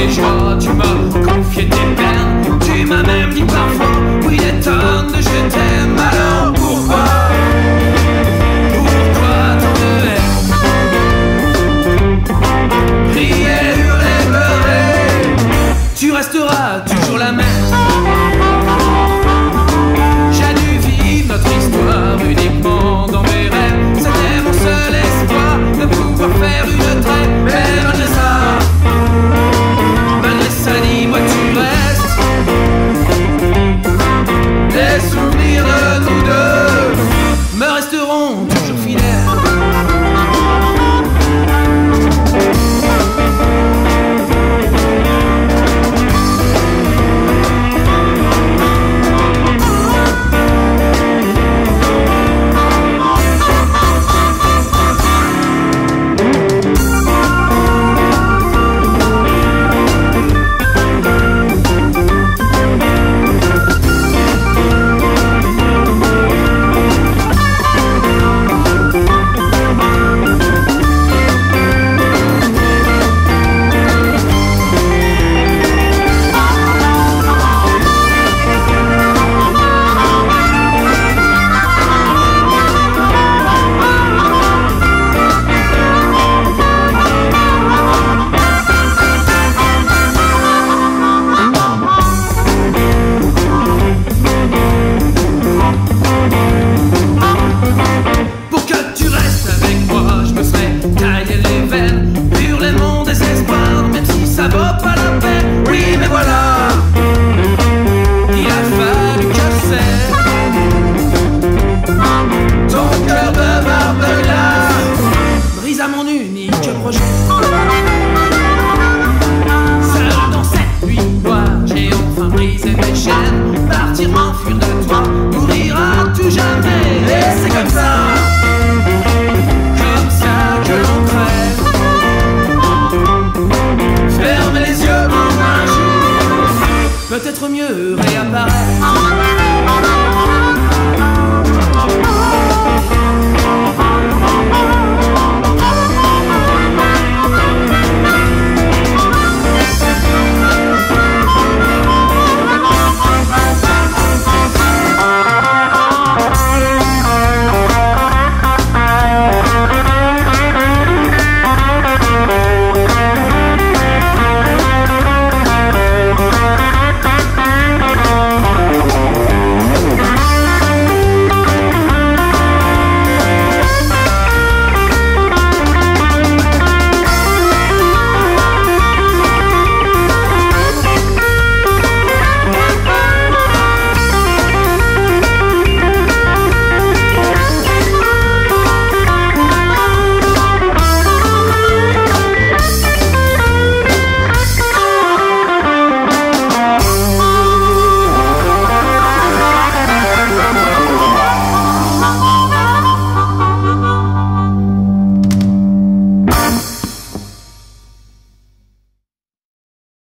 tes joies, tu m'as confié tes peines, tu m'as même dit parfois, oui des tonnes de je t'aime, alors pourquoi Pourquoi tant de haine hurler, tu resteras toujours la même. Oui mais voilà. Il a fallu cassette Ton cœur de bar de brise à mon unique projet.